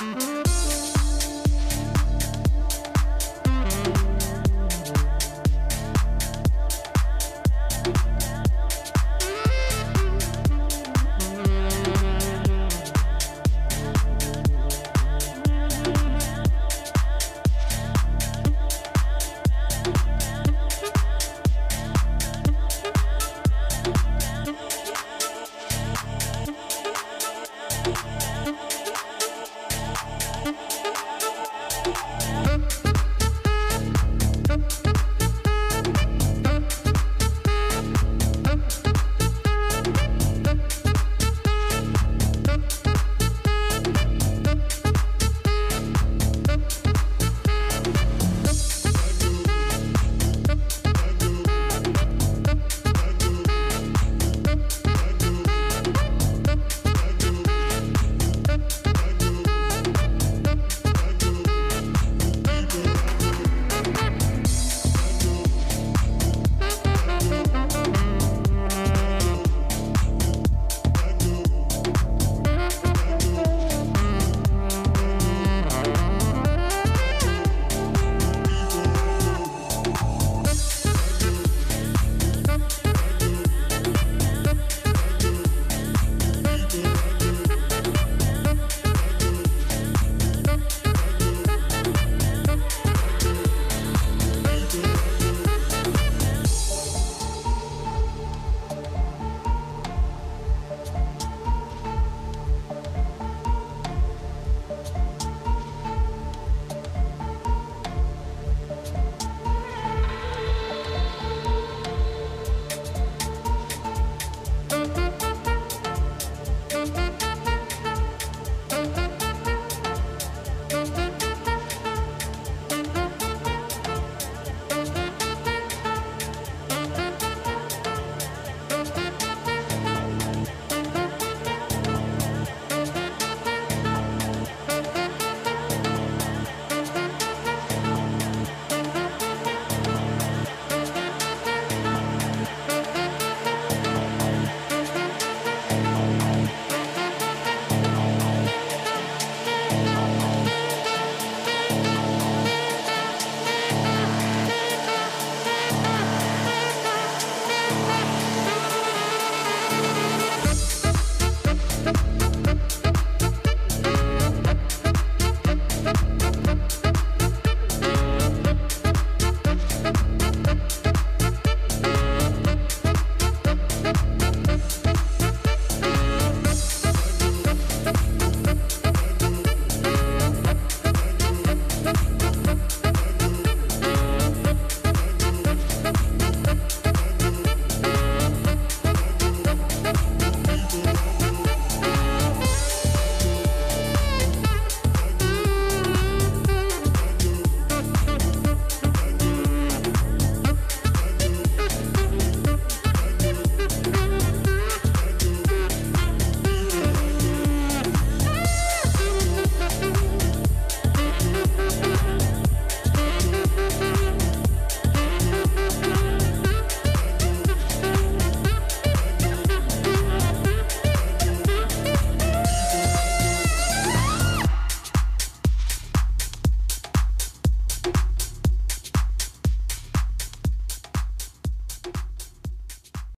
Mm-hmm.